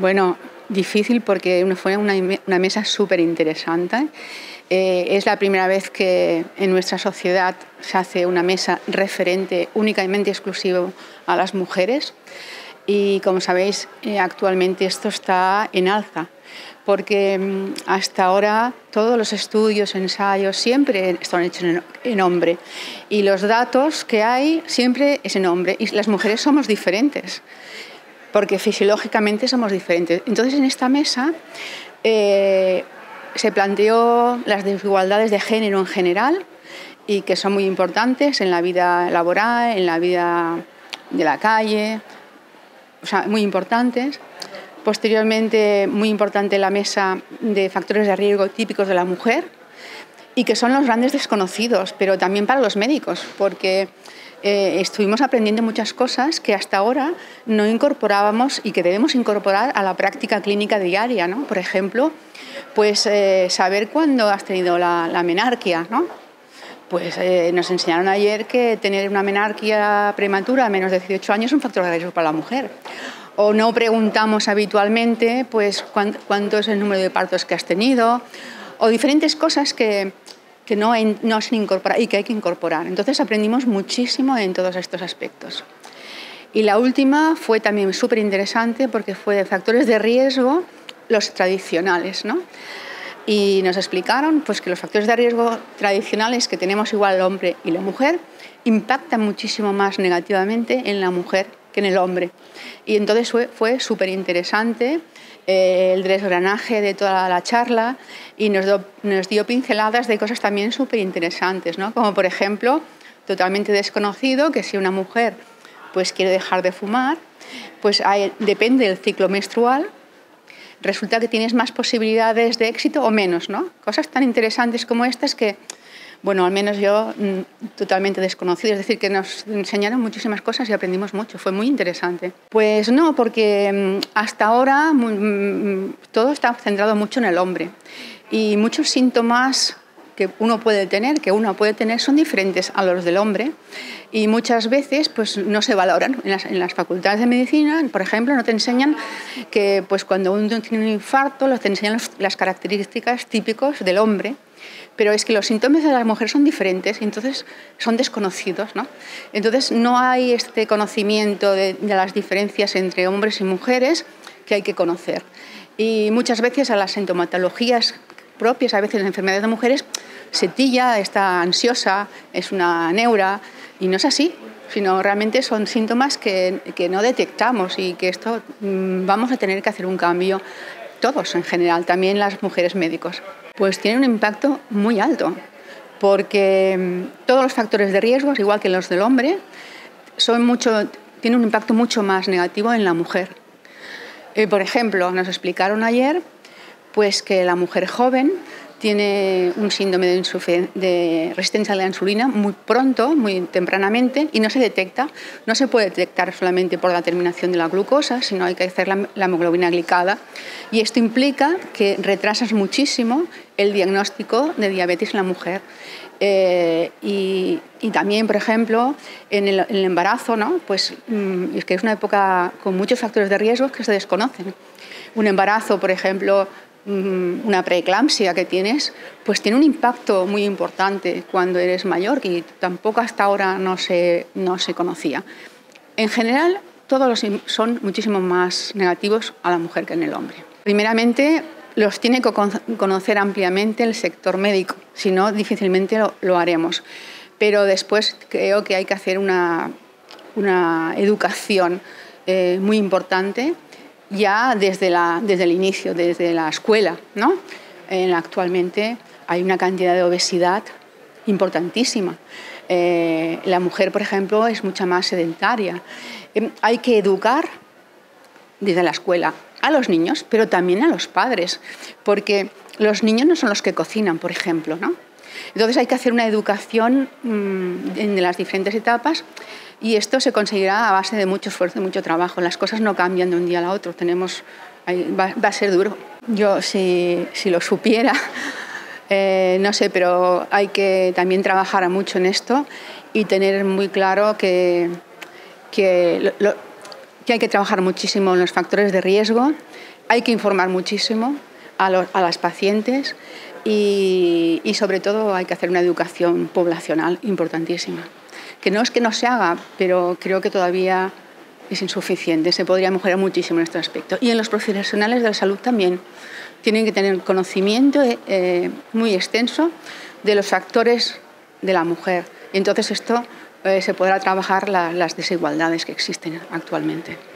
Bueno, difícil porque fue una, mesa súper interesante. Eh, es la primera vez que en nuestra sociedad se hace una mesa referente únicamente exclusivo a las mujeres. Y como sabéis eh, actualmente esto está en alza porque mm, hasta ahora todos los estudios, ensayos siempre están hechos en hombre. Y los datos que hay siempre es en hombre. Y las mujeres somos diferentes porque fisiológicamente somos diferentes. Entonces en esta mesa eh, se planteó las desigualdades de género en general y que son muy importantes en la vida laboral, en la vida de la calle, o sea, muy importantes. Posteriormente, muy importante la mesa de factores de riesgo típicos de la mujer y que son los grandes desconocidos, pero también para los médicos, porque eh, estuvimos aprendiendo muchas cosas que hasta ahora no incorporábamos y que debemos incorporar a la práctica clínica diaria. ¿no? Por ejemplo, pues eh, saber cuándo has tenido la, menarquia. ¿no? Pues eh, nos enseñaron ayer que tener una menarquia prematura a menos de 18 años es un factor de riesgo para la mujer. O no preguntamos habitualmente pues, cuánto es el número de partos que has tenido, o diferentes cosas que, que no, no se incorpora y que hay que incorporar. Entonces aprendimos muchísimo en todos estos aspectos. Y la última fue también súper interesante porque fue de factores de riesgo los tradicionales. ¿no? Y nos explicaron pues, que los factores de riesgo tradicionales que tenemos igual el hombre y la mujer impactan muchísimo más negativamente en la mujer que en el hombre. Y entonces fue, fue súper interesante el desgranaje de toda la charla y nos, nos dio pinceladas de cosas también súper interesantes, ¿no? como por ejemplo, totalmente desconocido, que si una mujer pues, quiere dejar de fumar, pues depende del ciclo menstrual, resulta que tienes más posibilidades de éxito o menos. ¿no? Cosas tan interesantes como estas que bueno, al menos yo mm, totalmente desconocido, es decir, que nos enseñaron muchísimas cosas y aprendimos mucho, fue muy interesante. Pues no, porque mm, hasta ahora mm, todo está centrado mucho en el hombre. Y muchos síntomas que uno puede tener, que uno puede tener, son diferentes a los del hombre. Y muchas veces pues, no se valoran. En las, facultades de medicina, por ejemplo, no te enseñan que pues, cuando uno tiene un infarto, te enseñan las características típicas del hombre pero es que los síntomas de la mujer son diferentes y entonces son desconocidos. ¿no? Entonces no hay este conocimiento de, las diferencias entre hombres y mujeres que hay que conocer. Y muchas veces a las sintomatologías propias, a veces las enfermedades de mujeres, se tilla, está ansiosa, es una neura, y no es así, sino realmente son síntomas que, que no detectamos y que esto mm, vamos a tener que hacer un cambio todos en general, también las mujeres médicos. Pues tiene un impacto muy alto, porque mm, todos los factores de riesgo, igual que los del hombre, son mucho, tienen un impacto mucho más negativo en la mujer. Eh, por ejemplo, nos explicaron ayer pues que la mujer joven tiene un síndrome de, resistencia a la insulina muy pronto, muy tempranamente, y no se detecta. No se puede detectar solamente por la terminación de la glucosa, sino hay que hacer la, hemoglobina glicada. Y esto implica que retrasas muchísimo el diagnóstico de diabetes en la mujer. Eh, y, también, por ejemplo, en el, embarazo, ¿no? pues, mm, es que es una época con muchos factores de riesgo que se desconocen. Un embarazo, por ejemplo, una preeclampsia que tienes, pues tiene un impacto muy importante cuando eres mayor, que tampoco hasta ahora no se, no se conocía. En general, todos los son muchísimo más negativos a la mujer que en el hombre. Primeramente, los tiene que conocer ampliamente el sector médico, si no, difícilmente lo, haremos. Pero después creo que hay que hacer una, una educación eh, muy importante ya desde, desde el inicio, desde la escuela. ¿no? actualmente hay una cantidad de obesidad importantísima. Eh, la mujer, por ejemplo, es mucha más sedentaria. Em, hay que educar desde la escuela a los niños, pero también a los padres, porque los niños no son los que cocinan, por ejemplo. ¿no? Entonces hay que hacer una educación mm, en las diferentes etapas y esto se conseguirá a base de mucho esfuerzo y mucho trabajo. Las cosas no cambian de un día a otro. Tenemos, va, a ser duro. Yo, si, si lo supiera, eh, no sé, pero hay que también trabajar mucho en esto y tener muy claro que que hay que trabajar muchísimo en los factores de riesgo, hay que informar muchísimo a, las pacientes y, sobre todo hay que hacer una educación poblacional importantísima. Que no es que no se haga, pero creo que todavía es insuficiente, se podría mejorar muchísimo en este aspecto. Y en los profesionales de la salud también tienen que tener conocimiento eh, muy extenso de los factores de la mujer. Y entonces esto eh, se podrá trabajar las desigualdades que existen actualmente.